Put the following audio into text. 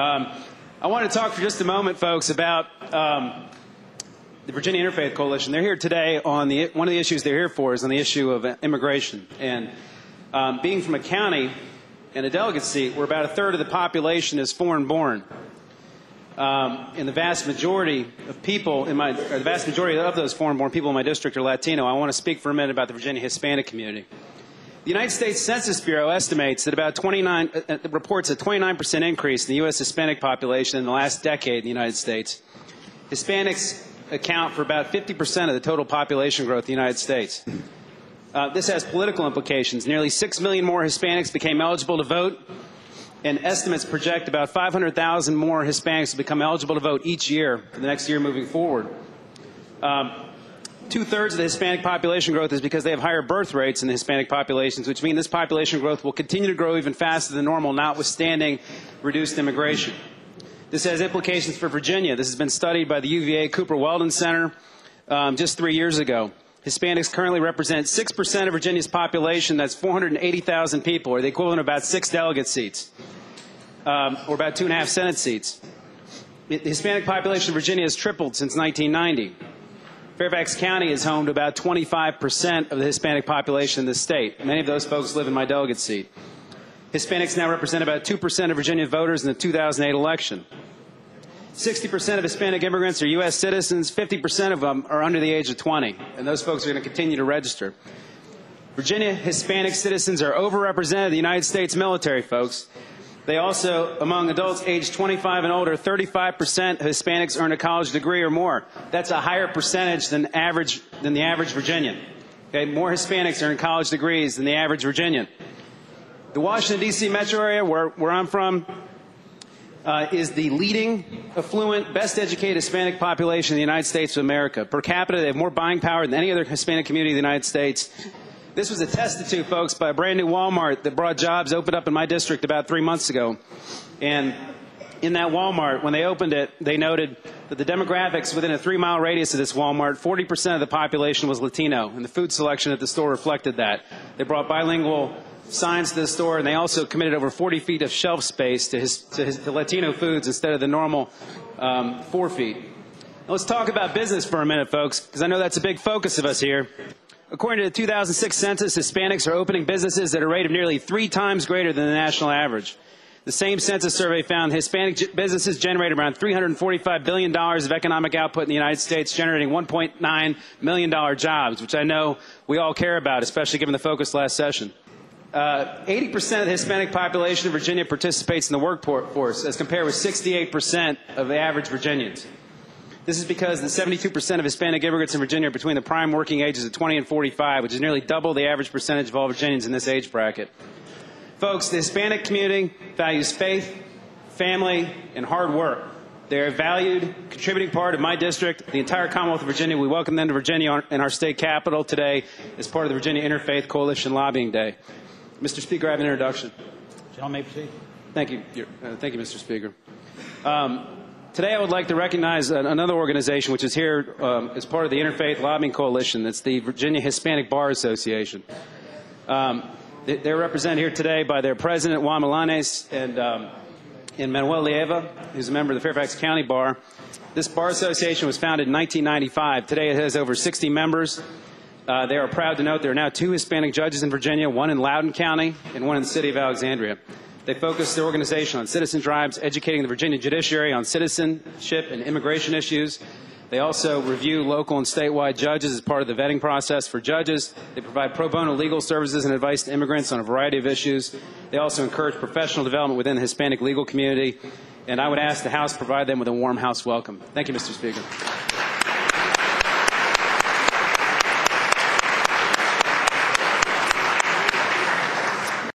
Um, I want to talk for just a moment, folks, about um, the Virginia Interfaith Coalition. They're here today on the one of the issues they're here for is on the issue of immigration. And um, being from a county and a delegate seat where about a third of the population is foreign born, um, and the vast majority of people in my, the vast majority of those foreign-born people in my district are Latino. I want to speak for a minute about the Virginia Hispanic community. The United States Census Bureau estimates that about 29, uh, uh reports a 29% increase in the U.S. Hispanic population in the last decade in the United States. Hispanics account for about 50% of the total population growth in the United States. Uh, this has political implications. Nearly 6 million more Hispanics became eligible to vote and estimates project about 500,000 more Hispanics will become eligible to vote each year for the next year moving forward. Um, Two thirds of the Hispanic population growth is because they have higher birth rates than the Hispanic populations, which means this population growth will continue to grow even faster than normal, notwithstanding reduced immigration. This has implications for Virginia. This has been studied by the UVA Cooper Weldon Center um, just three years ago. Hispanics currently represent 6% of Virginia's population. That's 480,000 people, or the equivalent of about six delegate seats um, or about two and a half Senate seats. The Hispanic population of Virginia has tripled since 1990. Fairfax County is home to about 25% of the Hispanic population in the state. Many of those folks live in my delegate seat. Hispanics now represent about 2% of Virginia voters in the 2008 election. 60% of Hispanic immigrants are U.S. citizens. 50% of them are under the age of 20, and those folks are going to continue to register. Virginia Hispanic citizens are overrepresented in the United States military, folks. They also, among adults aged 25 and older, 35% of Hispanics earn a college degree or more. That's a higher percentage than average than the average Virginian. Okay, more Hispanics earn college degrees than the average Virginian. The Washington D.C. metro area, where, where I'm from, uh, is the leading, affluent, best educated Hispanic population in the United States of America. Per capita, they have more buying power than any other Hispanic community in the United States. This was attested to, folks, by a brand new Walmart that brought jobs opened up in my district about three months ago. And in that Walmart, when they opened it, they noted that the demographics within a three mile radius of this Walmart, 40% of the population was Latino, and the food selection at the store reflected that. They brought bilingual signs to the store, and they also committed over 40 feet of shelf space to, his, to, his, to Latino foods instead of the normal um, four feet. Now let's talk about business for a minute, folks, because I know that's a big focus of us here. According to the 2006 census, Hispanics are opening businesses at a rate of nearly three times greater than the national average. The same census survey found Hispanic businesses generate around $345 billion of economic output in the United States, generating $1.9 million jobs, which I know we all care about, especially given the focus last session. Uh, 80% of the Hispanic population of Virginia participates in the workforce, as compared with 68% of the average Virginians. This is because the 72% of Hispanic immigrants in Virginia are between the prime working ages of 20 and 45, which is nearly double the average percentage of all Virginians in this age bracket. Folks, the Hispanic community values faith, family, and hard work. They're a valued, contributing part of my district, the entire Commonwealth of Virginia. We welcome them to Virginia and our state capital today as part of the Virginia Interfaith Coalition Lobbying Day. Mr. Speaker, I have an introduction. John, may proceed. Thank you. Uh, thank you, Mr. Speaker. Um, Today, I would like to recognize another organization which is here um, as part of the Interfaith Lobbying Coalition. That's the Virginia Hispanic Bar Association. Um, they're represented here today by their president, Juan Milanes, and, um, and Manuel Leiva, who's a member of the Fairfax County Bar. This bar association was founded in 1995. Today, it has over 60 members. Uh, they are proud to note there are now two Hispanic judges in Virginia, one in Loudoun County and one in the city of Alexandria. They focus their organization on citizen drives, educating the Virginia judiciary on citizenship and immigration issues. They also review local and statewide judges as part of the vetting process for judges. They provide pro bono legal services and advice to immigrants on a variety of issues. They also encourage professional development within the Hispanic legal community. And I would ask the House to provide them with a warm House welcome. Thank you, Mr. Speaker.